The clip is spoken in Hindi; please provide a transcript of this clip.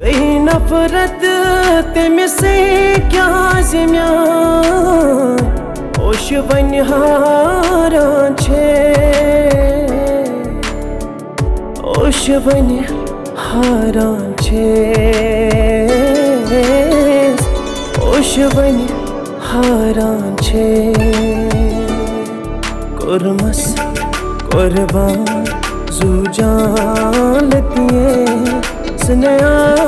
नफरत तमिसे क्या जमियान ओश वन हारान ओश वन हारान ओश वन हारान कुरमस कुर्बान जुजान लतिए सनया